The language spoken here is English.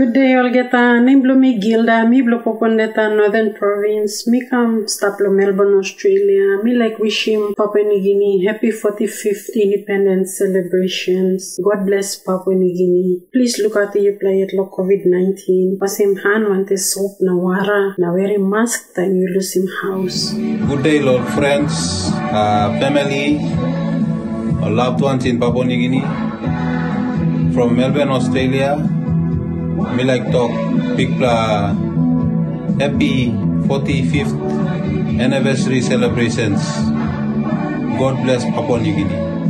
olgeta nimblo mi Gilda, mi blo Popondetta Northern Province, mi kam staplo Melbourne, Australia. Mi like wish him Papua New Guinea happy 45th independence celebrations. God bless Papua New Guinea. Please look at the play at lo COVID-19. Pasim han wante soap na wara na wear mask time you lose him house. Good day, Lord friends, uh, family, or loved ones in Papua New Guinea. From Melbourne, Australia, me like talk big happy 45th anniversary celebrations. God bless Papua New Guinea.